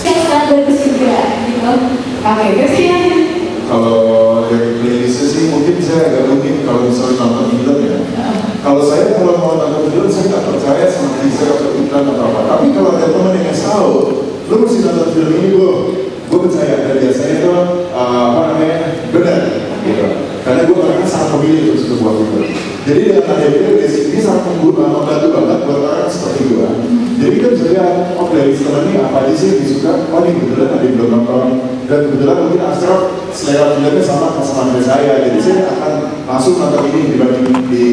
Sekarang 2009. Oke, kesian. Kalau saya agak mungkin kalau misalnya nonton film ya. Kalau saya kalau mau nonton film saya nggak percaya sama teaser atau iklan atau apa. Tapi kalau ada teman yang tahu, lu mesti nonton film ini gue, gue percaya dan biasanya itu uh, apa namanya benar gitu. Karena gue orangnya sangat memilih untuk sebuah film. Jadi dengan ada film ini sangat membantu membantu banget buat orang seperti gue. Kita lihat, oh playlist ini apa aja sih yang disuka, oh ini kebetulan ada yang belum nonton dan kebetulan mungkin Ashraf selera filmnya sama sama dengan saya jadi saya akan langsung nonton ini dibanding di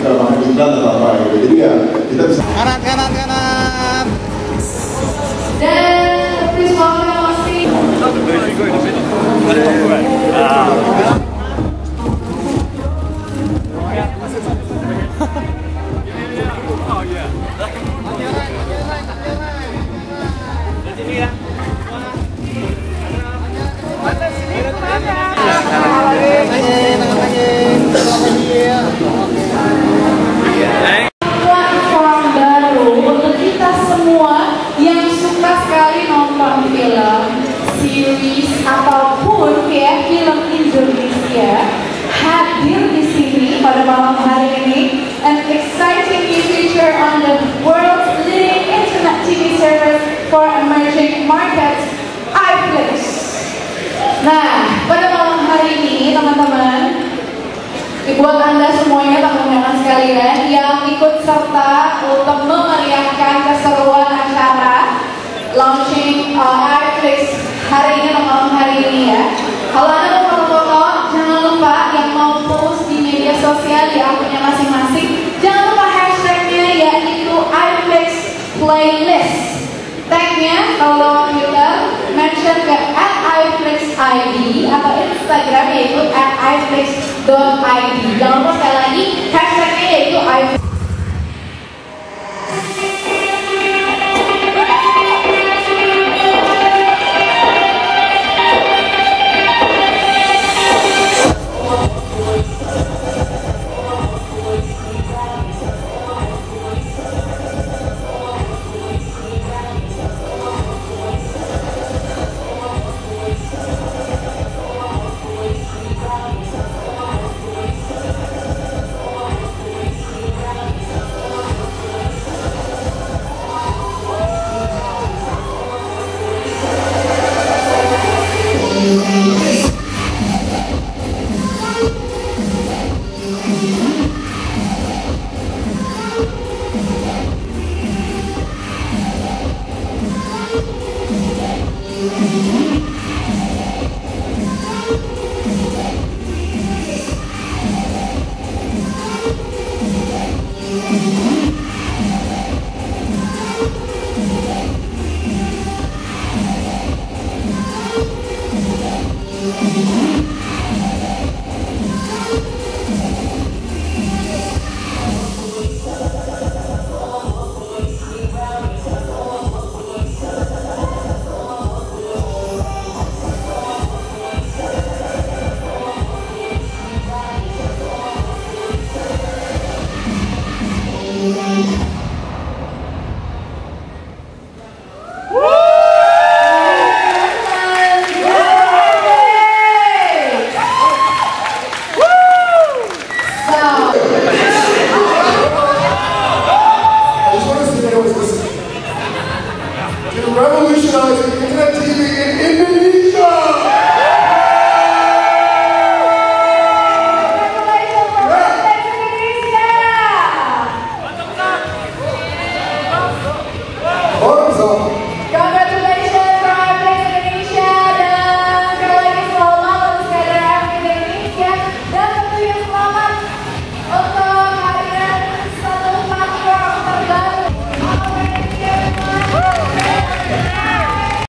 bahan iklan atau apa gitu jadi ya kita bisa Kanan, kanan, kanan. Dan please welcome Osti. platform baru untuk kita semua yang suka sekali nonton film, series ataupun ya film Indonesia hadir di sini pada malam hari ini Buat Anda semuanya undangan sekalian yang ikut serta untuk memeriahkan keseruan acara launching uh, Airflix hari ini malam hari ini ya. Kalau mau foto-foto, jangan lupa yang mau post di media sosial di akunnya masing-masing, iFlix.id. Jangan